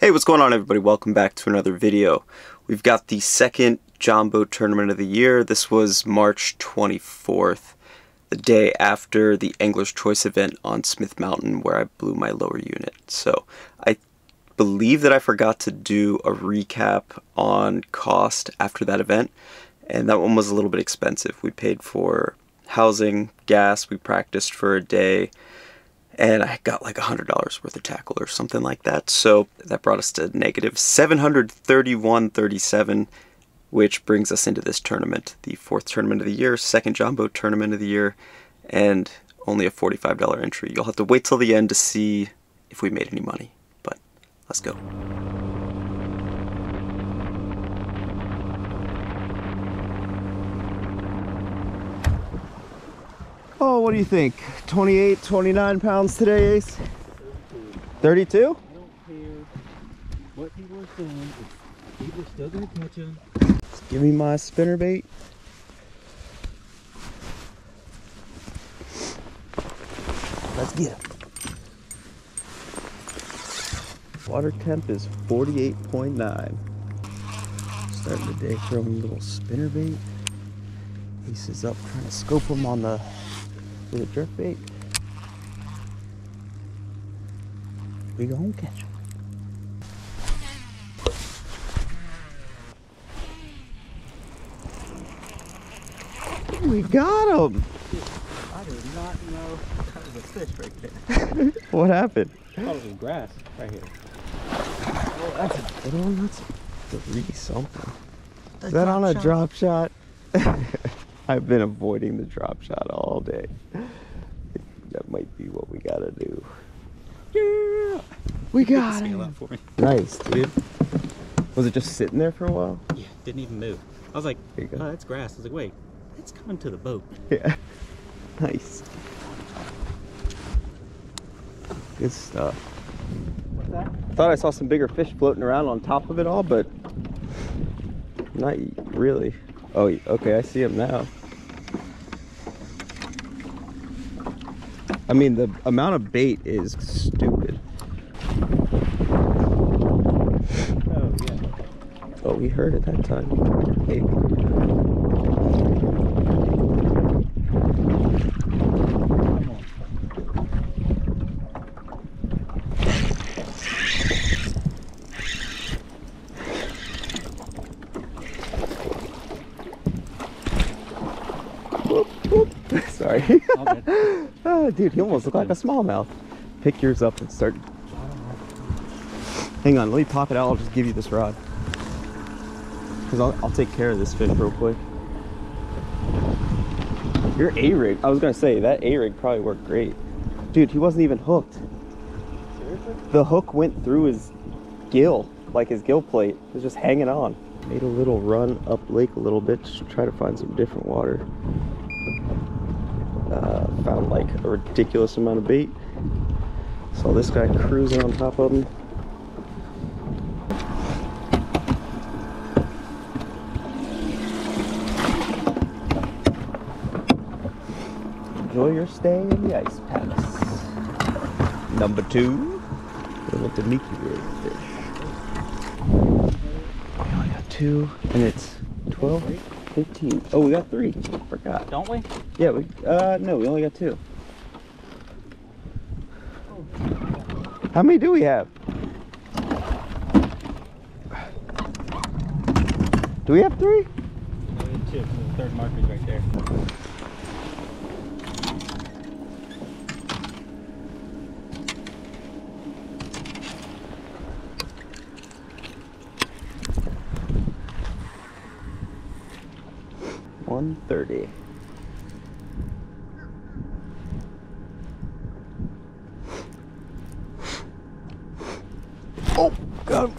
Hey, what's going on everybody? Welcome back to another video. We've got the second Boat Tournament of the year. This was March 24th, the day after the Angler's Choice event on Smith Mountain where I blew my lower unit. So I believe that I forgot to do a recap on cost after that event, and that one was a little bit expensive. We paid for housing, gas, we practiced for a day, and I got like $100 worth of tackle or something like that. So that brought us to negative 731.37, which brings us into this tournament, the fourth tournament of the year, second Jon boat tournament of the year, and only a $45 entry. You'll have to wait till the end to see if we made any money, but let's go. Oh, what do you think? 28, 29 pounds today, Ace? 32? I don't care what people are saying. People are still gonna catch them. Give me my spinner bait. Let's get him. Water temp is 48.9. Starting the day throwing a little spinner bait. Ace is up trying to scope him on the with a jerk bait. We gonna catch him. We got him. I did not know that was a fish right there. What happened? I thought it was grass right here. Oh, that's a good one. That's three something. Is that on a shot. drop shot? I've been avoiding the drop shot all day. That might be what we gotta do. Yeah, we got it. for me. Nice, dude. Was it just sitting there for a while? Yeah, didn't even move. I was like, There you go. oh, that's grass. I was like, wait, it's coming to the boat. Yeah. Nice. Good stuff. What's that? Thought I saw some bigger fish floating around on top of it all, but not really. Oh, okay, I see them now. I mean, the amount of bait is stupid. Oh, yeah. Oh, we heard it that time. Hey. Sorry. Oh, dude, he almost looked like a smallmouth. Pick yours up and start. Hang on, let me pop it out. I'll just give you this rod. Because I'll, I'll take care of this fish real quick. Your A rig, I was going to say, that A rig probably worked great. Dude, he wasn't even hooked. Seriously? The hook went through his gill, like his gill plate. It was just hanging on. Made a little run up lake a little bit to try to find some different water. Found like a ridiculous amount of bait. Saw this guy cruising on top of him. Enjoy your stay in the ice palace. Number two. Little Damiki rig fish. We only got two, and it's 12, 15. Oh, we got three. Forgot. Don't we? Yeah, we, uh, no, we only got two. How many do we have? Do we have three? No, we had two. The third marker's right there. One thirty. Oh, got him.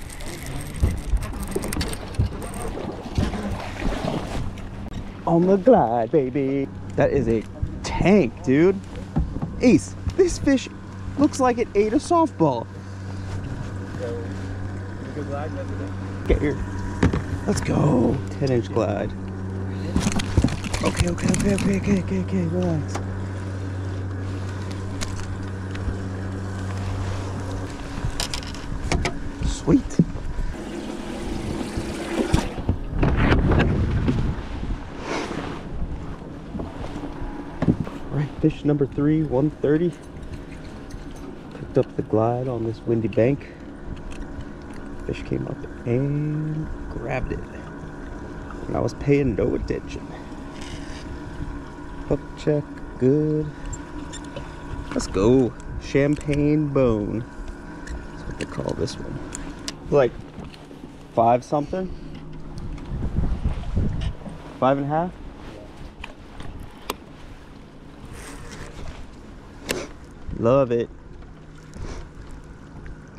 On the glide, baby. That is a tank, dude. Ace, this fish looks like it ate a softball. Get here. Let's go. 10 inch glide. Okay, okay, okay, okay, okay, okay, okay, relax. Sweet. Right, fish number three, 130. Picked up the glide on this windy bank. Fish came up and grabbed it. And I was paying no attention. Hook check, good. Let's go. Champagne bone. That's what they call this one. Like five something? Five and a half? Love it.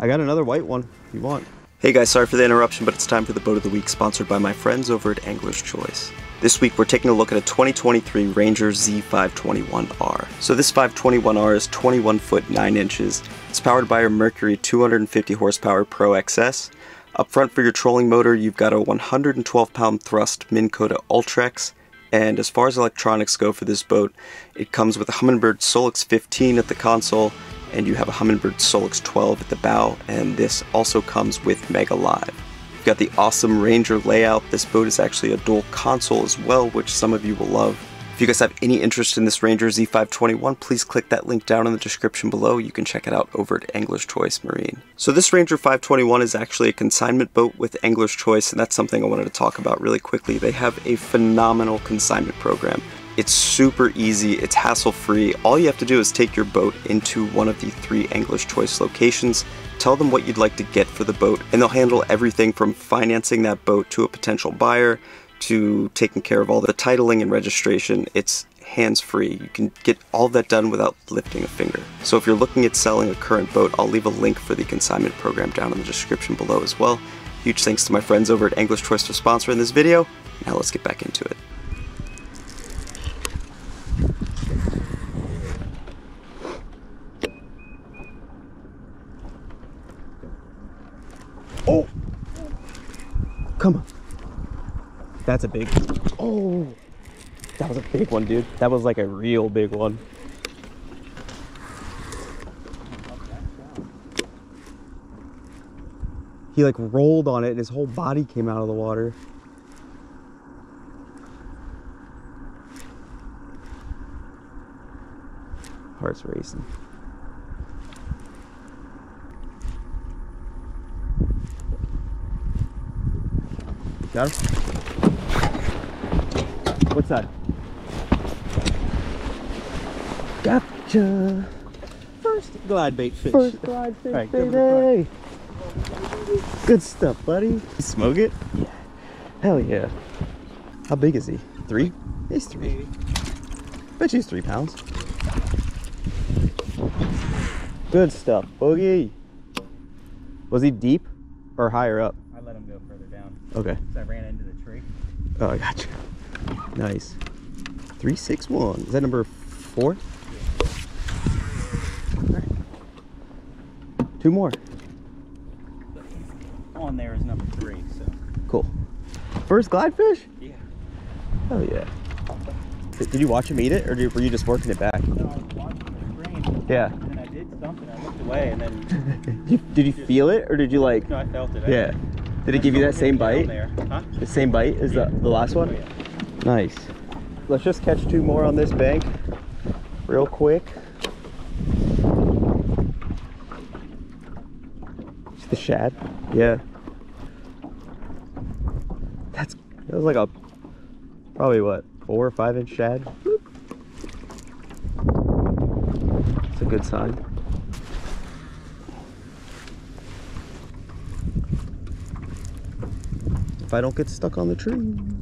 I got another white one if you want. Hey guys, sorry for the interruption, but it's time for the boat of the week sponsored by my friends over at Angler's Choice. This week we're taking a look at a 2023 Ranger Z521R. So this 521R is 21 foot 9 inches. It's powered by a Mercury 250 horsepower Pro XS. Up front for your trolling motor, you've got a 112 pound thrust Minn Kota Ultrex. And as far as electronics go for this boat, it comes with a Humminbird Solix 15 at the console, and you have a Humminbird Solix 12 at the bow, and this also comes with Mega Live. You've got the awesome Ranger layout. This boat is actually a dual console as well, which some of you will love. If you guys have any interest in this Ranger Z521, please click that link down in the description below. You can check it out over at Angler's Choice Marine. So this Ranger 521 is actually a consignment boat with Angler's Choice, and that's something I wanted to talk about really quickly. They have a phenomenal consignment program. It's super easy, it's hassle free. All you have to do is take your boat into one of the three Angler's Choice locations, tell them what you'd like to get for the boat, and they'll handle everything from financing that boat to a potential buyer to taking care of all the titling and registration. It's hands free. You can get all that done without lifting a finger. So if you're looking at selling a current boat, I'll leave a link for the consignment program down in the description below as well. Huge thanks to my friends over at Angler's Choice for sponsoring this video. Now let's get back into it. Oh! Come on. That's a big. Oh! That was a big one, dude. That was like a real big one. He like rolled on it and his whole body came out of the water. Heart's racing. Got him? What's that? Gotcha! First glide bait fish. First glide fish, right, baby! Good stuff, buddy. You smoke it? Yeah. Hell yeah. How big is he? Three? He's three. Maybe. Bet you he's three pounds. Good stuff, Boogie. Was he deep or higher up? I let him go further down. Okay. So I ran into the tree. Oh, I got you. Nice. 361. Is that number four? Yeah. Two more. On there is number three, so. Cool. First glide fish? Yeah. Oh yeah. Did you watch him eat it, or were you just working it back? No, I was watching the screen. Yeah. And I did something, I looked away, and then... you, did you feel it, or did you like... No, I felt it. Yeah. Did it give you that same bite? Huh? The same bite as the, the last one? Oh, yeah. Nice. Let's just catch two more on this bank real quick. It's the shad. Yeah. That's that was like a probably what four or five inch shad. It's a good sign. If I don't get stuck on the tree.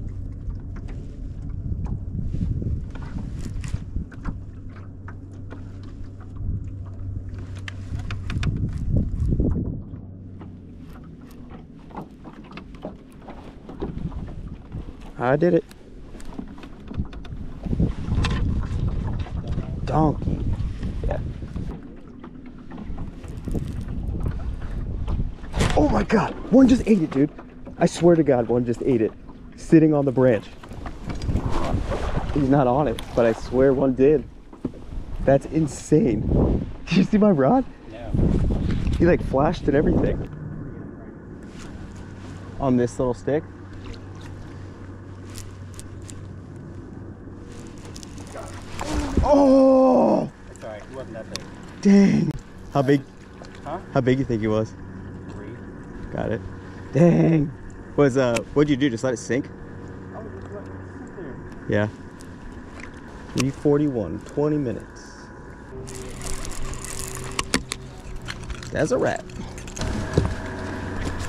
I did it. Donkey. Yeah. Oh my god, one just ate it, dude. I swear to god, one just ate it. Sitting on the branch. He's not on it, but I swear one did. That's insane. Did you see my rod? No. He like flashed and everything. on this little stick. Oh, That's alright, it wasn't that big. dang. How big, Huh? how big you think he was? Three. Got it. Dang. Was, uh, what'd you do? Just let it sink? Oh, just let it sit there. Yeah. 341, 20 minutes. That's a wrap.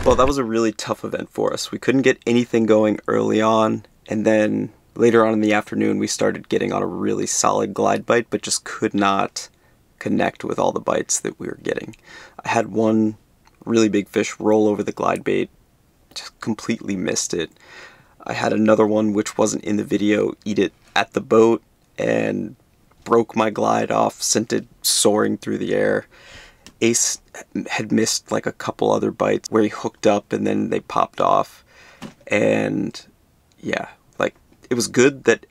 Well, that was a really tough event for us. We couldn't get anything going early on, and then later on in the afternoon, we started getting on a really solid glide bite, but just could not connect with all the bites that we were getting. I had one really big fish roll over the glide bait, just completely missed it. I had another one which wasn't in the video eat it at the boat and broke my glide off, sent it soaring through the air. Ace had missed like a couple other bites where he hooked up and then they popped off. And yeah, it was good that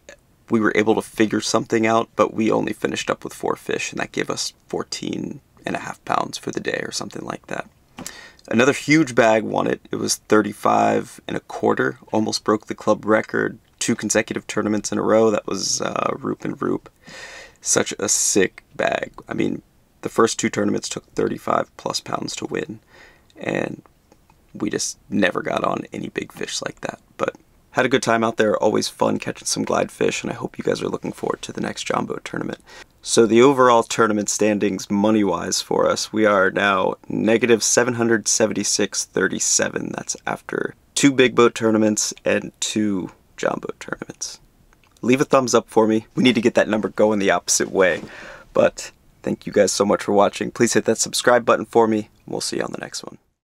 we were able to figure something out, but we only finished up with four fish and that gave us 14 and a half pounds for the day or something like that. Another huge bag won it. It was 35 and a quarter, almost broke the club record. Two consecutive tournaments in a row. That was uh, Roop and Roop. Such a sick bag. I mean, the first two tournaments took 35 plus pounds to win, and we just never got on any big fish like that. But had a good time out there. Always fun catching some glide fish, and I hope you guys are looking forward to the next Boat tournament. So the overall tournament standings money-wise for us, we are now negative 776.37. That's after two big boat tournaments and two Boat tournaments. Leave a thumbs up for me. We need to get that number going the opposite way. But thank you guys so much for watching. Please hit that subscribe button for me. We'll see you on the next one.